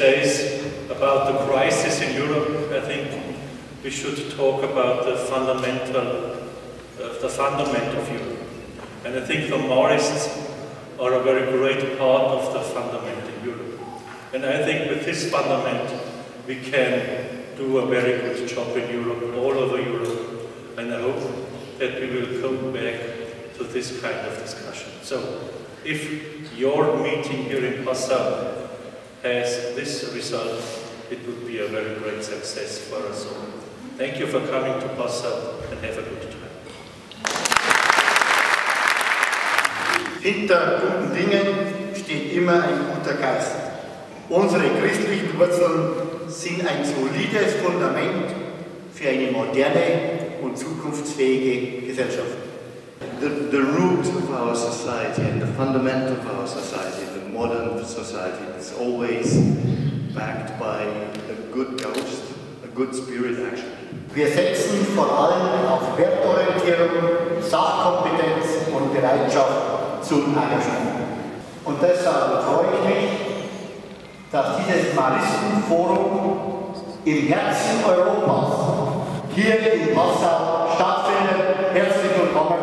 about the crisis in Europe, I think we should talk about the fundamental, uh, the fundament of Europe. And I think the Marists are a very great part of the fundament in Europe. And I think with this fundament, we can do a very good job in Europe, all over Europe. And I hope that we will come back to this kind of discussion. So, if your meeting here in Passau has this result, it would be a very great success for us all. Thank you for coming to Passau and have a good time. Hinter guten Dingen steht immer ein guter Geist. Unsere christlichen Wurzeln sind ein solides Fundament für eine moderne und zukunftsfähige Gesellschaft. The, the root of our society and the fundament of our society, the modern society, is always backed by a good ghost, a good spirit actually. Wir setzen vor allem auf Wertorientierung, Sachkompetenz und Bereitschaft zum Engagement. Und deshalb freue ich mich, dass dieses Maristenforum im Herzen Europas hier in Passau stattfindet. Herzlich willkommen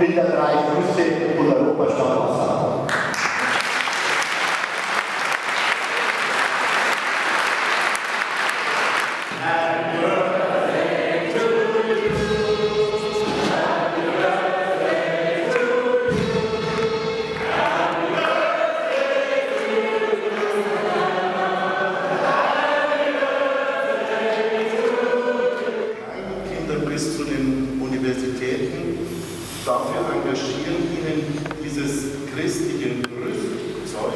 in der drei Flüsse und Europastadt Passau. Dafür engagieren, ihnen dieses christliche Rüstzeug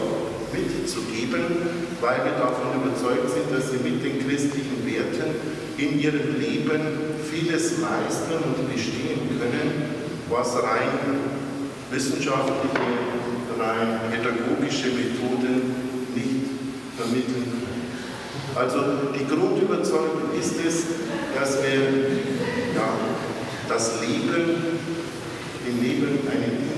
mitzugeben, weil wir davon überzeugt sind, dass sie mit den christlichen Werten in ihrem Leben vieles meistern und bestehen können, was rein wissenschaftliche, rein pädagogische Methoden nicht vermitteln können. Also die Grundüberzeugung ist es, dass wir ja, das Leben im Leben einen